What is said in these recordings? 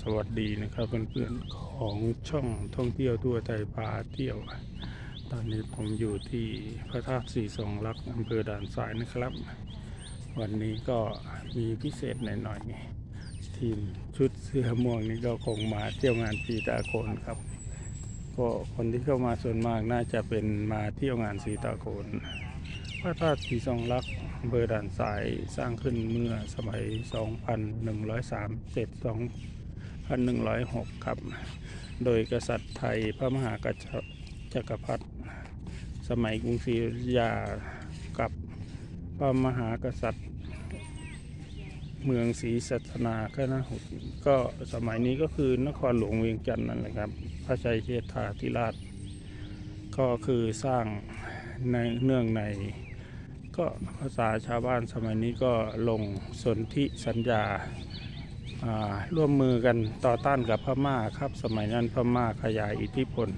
สวัสดีนะครับเพื่อนๆของช่องท่องเที่ยวทั่วไทยพาเที่ยว ตอนนี้ผมอยู่ที่พระธาตุสีสองลักษณ์อำเภอด่านซ้ายนะครับ วันนี้ก็มีพิเศษหน่อยๆทีมชุดเสื้อม่วงนี่ก็คงมาเที่ยวงานปีตาโคนครับ ก็คนที่เข้ามาส่วนมากน่าจะเป็นมาเที่ยวงานสีตาโคนพระธาตุสีสองลักษณ์อำเภอด่านสายสร้างขึ้นเมื่อสมัย 2103 2106 ครับ โดยกษัตริย์ไทยพระมหากษัตริย์จักรพรรดิสมัยกรุงศรีอยุธยากับพระมหากษัตริย์ เมืองศรีสัตนาคณหุก็สมัยนี้ก็คือนครหลวงเวียงจันทร์นั่นแหละครับ พระชัยเชษฐาธิราช ก็คือสร้างในเนื่องในก็ภาษาชาวบ้านสมัยนี้ก็ลงสนธิสัญญา ร่วมมือกันต่อต้านกับพม่าครับ สมัยนั้นพม่าขยายอิทธิพล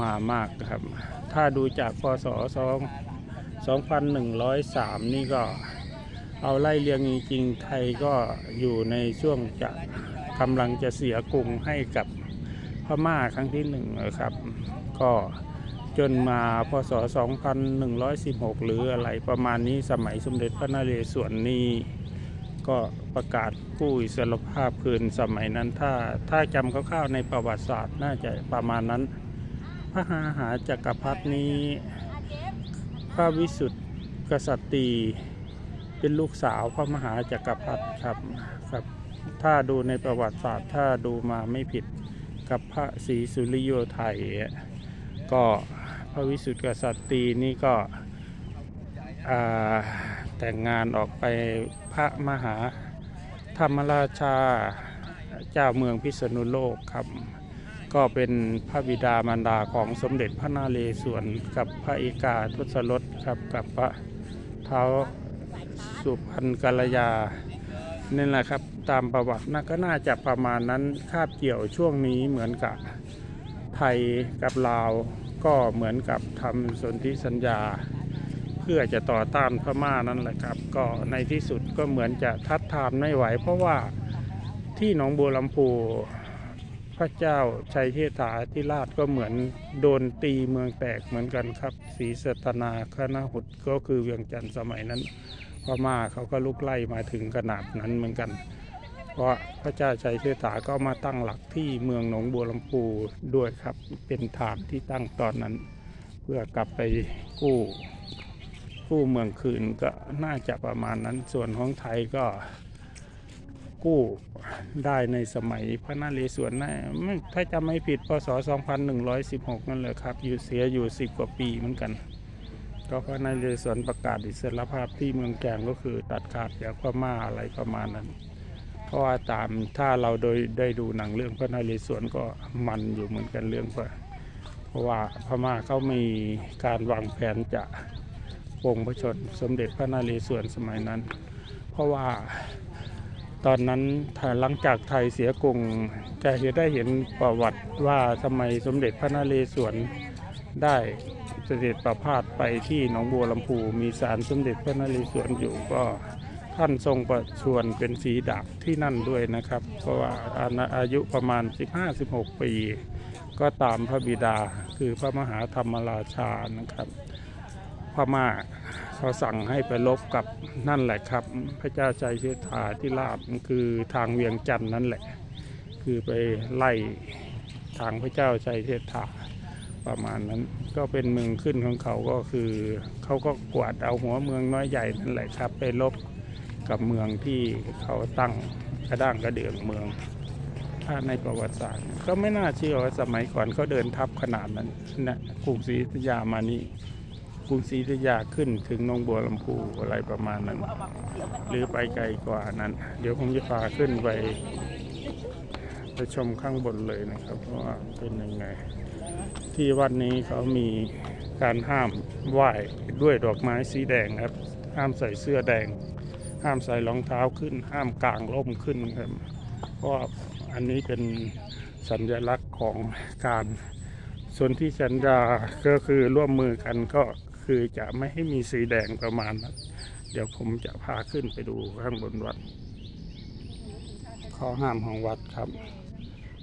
มามากครับ ถ้าดูจากพศ2,103 นี่ก็เอาไล่เรียงจริงๆไทยก็อยู่ในช่วงจะกำลังจะเสียกรุงให้กับพม่าครั้งที่หนึ่งนะครับ ก็จนมาพศ 2116 หรืออะไรประมาณนี้สมัยสมเด็จพระนเรศวรนี่ ก็ประกาศกู้อิสรภาพคืนสมัยนั้น ถ้าถ้าจำคร่าวๆในประวัติศาสตร์น่าจะประมาณนั้น พระมหาจักรพรรดินี้พระวิสุทธิกษัตรีเป็นลูกสาวพระมหาจักรพรรดิครับครับ ถ้าดูในประวัติศาสตร์ถ้าดูมาไม่ผิดกับพระศรีสุริโยไทยก็พระวิสุทธิกษัตรีนี่ก็อ่า แต่งงานออกไปพระมหาธรรมราชาเจ้าเมืองพิษณุโลกครับ ก็เป็นพระบิดามารดาของสมเด็จพระนาเรศวรกับพระเอกาทศรถครับกับพระเท้าสุพรรณกัลยานี่แหละครับตามประวัติน่าก็น่าจะประมาณนั้นคาบเกี่ยวช่วงนี้เหมือนกับไทยกับลาวก็เหมือนกับทำสนธิสัญญา พื่อจะต่อต้านพม่านั่นแหละครับ ก็ในที่สุดก็เหมือนจะทัดทานไม่ไหว เพราะว่าที่หนองบัวลำพูพระเจ้าชัยเทฐาธิราชก็เหมือนโดนตีเมืองแตกเหมือนกันครับศรีสัตนาคณะหุดก็คือเวียงจันทร์สมัยนั้นพม่าเขาก็ลุกไล่มาถึงขนาดนั้นเหมือนกัน เพราะพระเจ้าชัยเชษาก็มาตั้งหลักที่เมืองหนองบัวลำพูด้วยครับ เป็นฐานที่ตั้งตอนนั้น เพื่อกลับไปกู้ กู้เมืองคืนก็น่าจะประมาณนั้นส่วนของไทยก็กู้ได้ในสมัยพระนเรศวรนะไม่ถ้าจำไม่ผิดพศ 2116 นั่นแหละครับ อยู่เสียอยู่ 10 กว่าปีเหมือนกันก็พระนเรศวรประกาศอิสรภาพที่เมืองแกงก็คือตัดขาดจากพม่าอะไรประมาณนั้น เพราะว่าตามถ้าเราโดยได้ดูหนังเรื่องพระนเรศวรก็มันอยู่เหมือนกันเรื่องเพราะว่าพม่าเขามีการวางแผนจะ ปลงพระชนสมเด็จพระนเรศวรสมัยนั้น เพราะว่าตอนนั้นหลังจากไทยเสียกรุงจะเห็นได้เห็นประวัติว่าทำไมสมเด็จพระนเรศวรได้เสด็จประพาสไปที่หนองบัวลำพูมีศาลสมเด็จพระนเรศวรอยู่ก็ท่านทรงประชวรเป็นสีดาบที่นั่นด้วยนะครับ เพราะว่าอายุประมาณ 15-16 ปี ก็ตามพระบิดาคือพระมหาธรรมราชานะครับ ม่าเขาสั่งให้ไปลบกับนั่นแหละครับ พระเจ้าชัยเชษฐาที่ราชคือทางเวียงจันทร์นั่นแหละ คือไปไล่ทางพระเจ้าชัยเชษฐาประมาณนั้นก็เป็นเมืองขึ้นของเขาก็คือเขาก็กวาดเอาหัวเมืองน้อยใหญ่นั่นแหละครับ ไปลบกับเมืองที่เขาตั้งกระด้างกระเดื่องเมือง ถ้าในประวัติศาสตร์ ก็ไม่น่าเชื่อว่าสมัยก่อนเขาเดินทับขนาดนั้นนะกรุงศรีอยุธยามานี่ กรุงศรีอยุธยาขึ้นถึงหนองบัวลำพูอะไรประมาณนั้น หรือไปไกลกว่านั้น เดี๋ยวผมจะพาขึ้นไปไปชมข้างบนเลยนะครับว่าเป็นยังไง ที่วัดนี้เขามีการห้ามไหว้ด้วยดอกไม้สีแดงครับ ห้ามใส่เสื้อแดง ห้ามใส่รองเท้าขึ้น ห้ามกางร่มขึ้นครับเพราะอันนี้เป็นสัญลักษณ์ของการส่วนที่สัญญาก็คือร่วมมือกันก็ คือจะไม่ให้มีสีแดงประมาณนั้นเดี๋ยวผมจะพาขึ้นไปดูข้างบนวัด ข้อห้ามของวัดครับ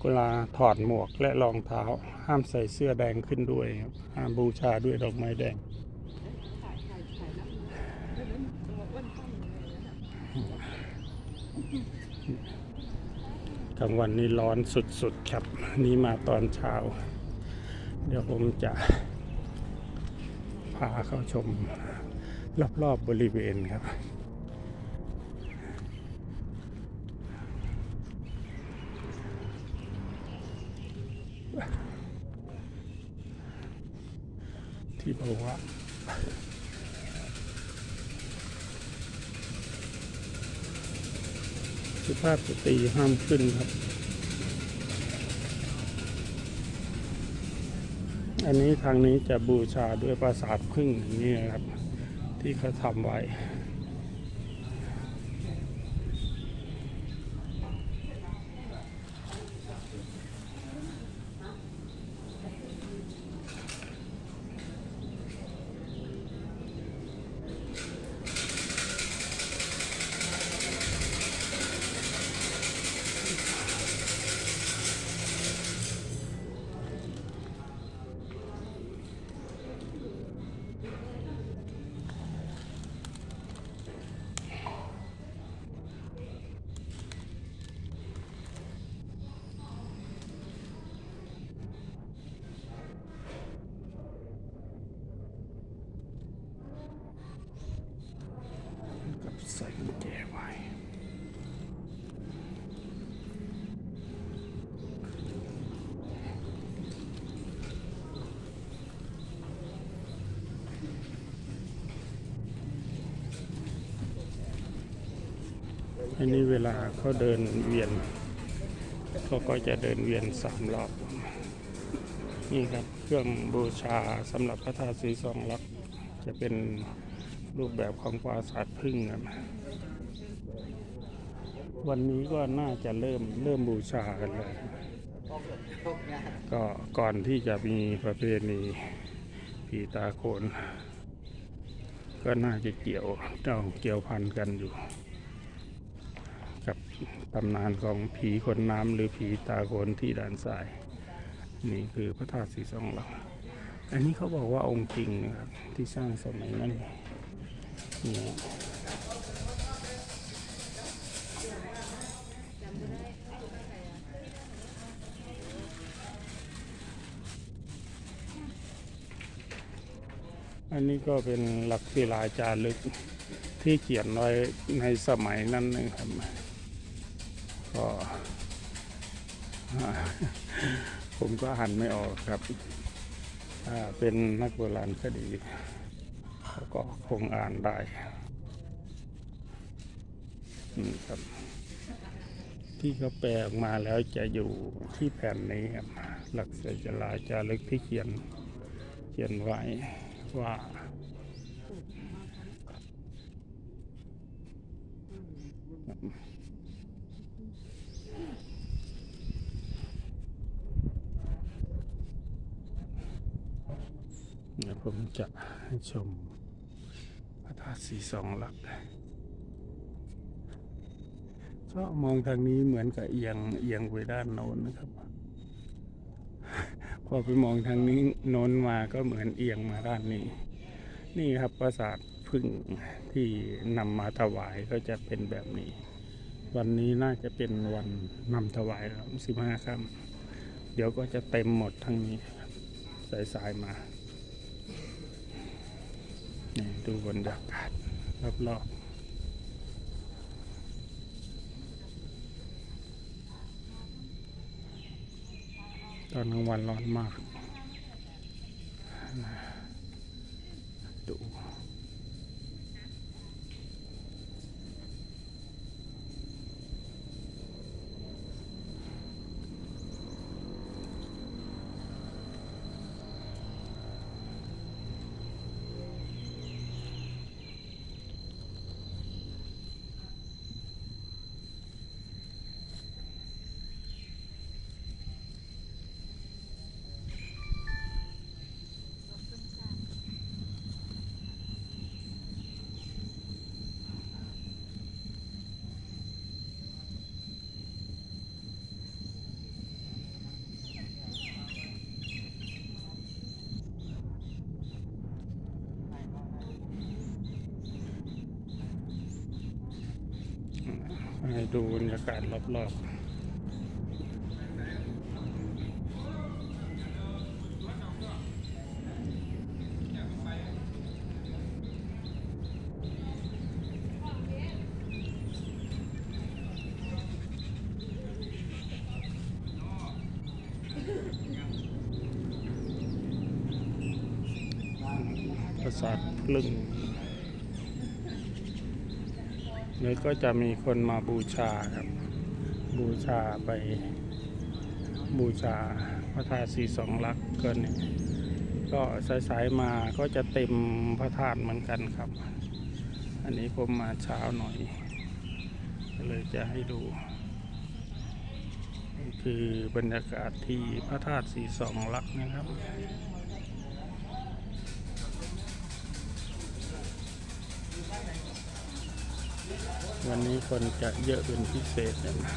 เวลาถอดหมวกและรองเท้า ห้ามใส่เสื้อแดงขึ้นด้วยห้ามบูชาด้วยดอกไม้แดง กลางวันนี้ร้อนสุดๆครับ นี่มาตอนเช้า เดี๋ยวผมจะ พาเข้าชมรอบๆบริเวณครับ ที่บอกว่าสุภาพสตรีห้ามขึ้นครับ อันนี้ทางนี้จะบูชาด้วยปราสาท พึ่งนี่นะครับ ที่เขาทำไว้ กับใส่กุญแจ ไว้อันนี้เวลาเขาเดินเวียนเขาก็จะเดินเวียนสามรอบ นี่ครับเครื่องบูชาสำหรับพระธาตุสีสองลักษณ์จะเป็นรูปแบบของปราสาทพึ่งครับ วันนี้ก็น่าจะเริ่มเริ่มบูชากันเลยก็ก่อนที่จะมีประเพณีผีตาโขนก็น่าจะเกี่ยวเจ้าเกี่ยวพันกันอยู่ กับตำนานของผีคนน้ำหรือผีตาโขนที่ด่านทราย นี่คือพระธาตุสีสองหลักอันนี้เขาบอกว่าองค์จริงนะครับที่สร้างสมัยนั้นนี่ อันนี้ก็เป็นหลักศิลาจารึกที่เขียนไว้ในสมัยนั้นนะครับ ก็ผมก็หันไม่ออกครับ เป็นนักโบราณคดี ก็คงอ่านได้ครับ ที่เขาแปลออกมาแล้วจะอยู่ที่แผ่นนี้ครับ หลักศิลาจารึกที่เขียนเขียนไว้ ว่า เดี๋ยวผมจะให้ชมพระธาตุสีสองหลักก็มองทางนี้เหมือนกับเอียงเอียงไปด้านโน้นนะครับ อไปมองทางนี้โน้นมาก็เหมือนเอียงมาด้านนี้ นี่ครับปราสาทพึ่งที่นำมาถวายก็จะเป็นแบบนี้ วันนี้น่าจะเป็นวันนำถวายครับสิบห้าค่ำเดี๋ยวก็จะเต็มหมดทั้งนี้ครับสายมา ดูบรรยากาศรอบๆ ตอนกลางวันร้อนมาก ดูบรรยากาศรอบๆปราสาทพลึง แล้วก็จะมีคนมาบูชาครับ บูชาไป บูชาพระธาตุสีสองลักษณ์ก็นี่ก็สายๆมาก็จะเต็มพระธาตุเหมือนกันครับ อันนี้ผมมาเช้าหน่อยก็เลยจะให้ดูคือบรรยากาศที่พระธาตุสีสองลักษณ์นะครับ วันนี้คนจะเยอะเป็นพิเศษเลยนะ